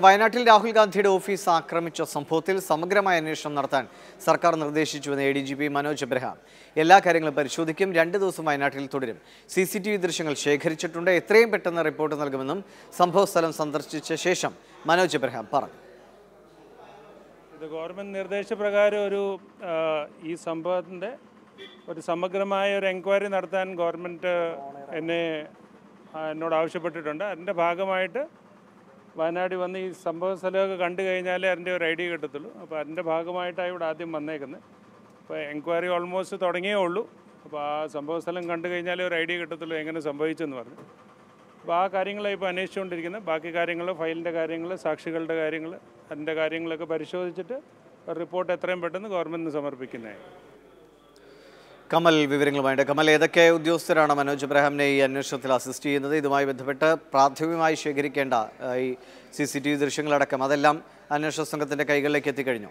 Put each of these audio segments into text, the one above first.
വയനാട്ടിൽ രാഹുൽ ഗാന്ധിയുടെ ഓഫീസ് ആക്രമിച്ച സംഭവത്തിൽ സമഗ്രമായ അന്വേഷണം നടത്താൻ സർക്കാർ നിർദ്ദേശിച്ചുവെന്ന് A D G P Manoj Abraham എല്ലാ കാര്യങ്ങളും പരിശോധിക്കും. രണ്ട് ദിവസം വയനാട്ടിൽ തുടരും. സി സി ടി വി ദൃശ്യങ്ങൾ ശേഖരിച്ചിട്ടുണ്ട്. എത്രയും പെട്ടെന്ന് റിപ്പോർട്ട് നൽകുമെന്നും സംഭവസ്ഥലം സന്ദർശിച്ച ശേഷം മനോജ് എബ്രഹാം പറഞ്ഞു. ഇത് ഗവൺമെന്റ് നിർദ്ദേശപ്രകാരം ഒരു ഈ സംഭവത്തിന്റെ ഒരു സമഗ്രമായ ഒരു എൻക്വയറി നടത്താൻ ഗവൺമെന്റ് എന്നെ എന്നോട് ആവശ്യപ്പെട്ടിട്ടുണ്ട്. അതിന്റെ ഭാഗമായിട്ട് വയനാട് വന്ന് ഈ സംഭവ സ്ഥലമൊക്കെ കണ്ടു കഴിഞ്ഞാലേ അതിന്റെ ഒരു ഐഡിയ കിട്ടത്തുള്ളൂ. അപ്പോൾ അതിന്റെ ഭാഗമായിട്ടാണ് ഇവിടെ ആദ്യം വന്നേക്കുന്നത്. അപ്പോൾ എൻക്വയറി ഓൾമോസ്റ്റ് തുടങ്ങിയേ ഉള്ളൂ. അപ്പോൾ ആ സംഭവ സ്ഥലം കണ്ടു കഴിഞ്ഞാലേ ഒരു ഐഡിയ കിട്ടത്തുള്ളൂ എങ്ങനെ സംഭവിച്ചെന്ന് പറഞ്ഞു. അപ്പോൾ ആ കാര്യങ്ങളാണ് ഇപ്പോൾ അന്വേഷിച്ചുകൊണ്ടിരിക്കുന്നത്. ബാക്കി കാര്യങ്ങൾ ഫയലിന്റെ കാര്യങ്ങൾ സാക്ഷികളുടെ കാര്യങ്ങൾ അതിന്റെ കാര്യങ്ങളൊക്കെ പരിശോധിച്ചിട്ട് റിപ്പോർട്ട് എത്രയും പെട്ടെന്ന് ഗവൺമെന്റിന് സമർപ്പിക്കുന്നതായി. കമൽ വിവരങ്ങളുമായിട്ട്. കമൽ ഏതൊക്കെ ഉദ്യോഗസ്ഥരാണ് മനോജ് എബ്രഹാമിനെ ഈ അന്വേഷണത്തിൽ അസിസ്റ്റ് ചെയ്യുന്നത്? ഇതുമായി ബന്ധപ്പെട്ട് പ്രാഥമികമായി ശേഖരിക്കേണ്ട ഈ സി സി ടി വി ദൃശ്യങ്ങളടക്കം അതെല്ലാം അന്വേഷണ സംഘത്തിന്റെ കൈകളിലേക്ക് എത്തിക്കഴിഞ്ഞു.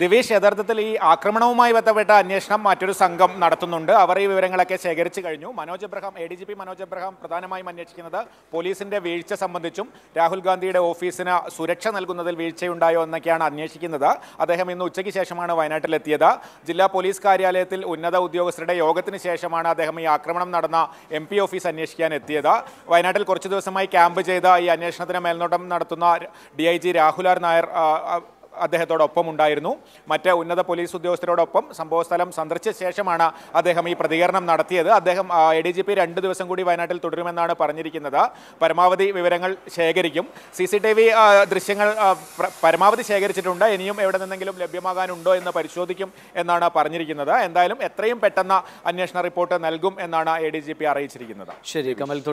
ദിവേഷ് യഥാർത്ഥത്തിൽ ഈ ആക്രമണവുമായി ബന്ധപ്പെട്ട അന്വേഷണം മറ്റൊരു സംഘം നടത്തുന്നുണ്ട്. അവർ ഈ വിവരങ്ങളൊക്കെ ശേഖരിച്ചു കഴിഞ്ഞു. Manoj Abraham A D G P Manoj Abraham പ്രധാനമായും അന്വേഷിക്കുന്നത് പോലീസിന്റെ വീഴ്ച സംബന്ധിച്ചും രാഹുൽ ഗാന്ധിയുടെ ഓഫീസിന് സുരക്ഷ നൽകുന്നതിൽ വീഴ്ചയുണ്ടായോ എന്നൊക്കെയാണ് അന്വേഷിക്കുന്നത്. അദ്ദേഹം ഇന്ന് ഉച്ചയ്ക്ക് ശേഷമാണ് വയനാട്ടിലെത്തിയത്. ജില്ലാ പോലീസ് കാര്യാലയത്തിൽ ഉന്നത ഉദ്യോഗസ്ഥരുടെ യോഗത്തിന് ശേഷമാണ് അദ്ദേഹം ഈ ആക്രമണം നടന്ന എം പി ഓഫീസ് അന്വേഷിക്കാൻ എത്തിയത്. വയനാട്ടിൽ കുറച്ച് ദിവസമായി ക്യാമ്പ് ചെയ്ത ഈ അന്വേഷണത്തിന് മേൽനോട്ടം നടത്തുന്ന D I G Rahul R Nair അദ്ദേഹത്തോടൊപ്പം ഉണ്ടായിരുന്നു മറ്റ് ഉന്നത പോലീസ് ഉദ്യോഗസ്ഥരോടൊപ്പം സംഭവസ്ഥലം സന്ദർശിച്ച ശേഷമാണ് അദ്ദേഹം ഈ പ്രതികരണം നടത്തിയത്. അദ്ദേഹം എ ഡി ജി പി രണ്ട് ദിവസം കൂടി വയനാട്ടിൽ തുടരുമെന്നാണ് പറഞ്ഞിരിക്കുന്നത്. പരമാവധി വിവരങ്ങൾ ശേഖരിക്കും. സി സി ടി വി ദൃശ്യങ്ങൾ പരമാവധി ശേഖരിച്ചിട്ടുണ്ട്. ഇനിയും എവിടെ നിന്നെങ്കിലും ലഭ്യമാകാനുണ്ടോ എന്ന് പരിശോധിക്കും എന്നാണ് പറഞ്ഞിരിക്കുന്നത്. എന്തായാലും എത്രയും പെട്ടെന്ന് അന്വേഷണ റിപ്പോർട്ട് നൽകും എന്നാണ് എ ഡി ജി പി അറിയിച്ചിരിക്കുന്നത്. ശരി കമൽ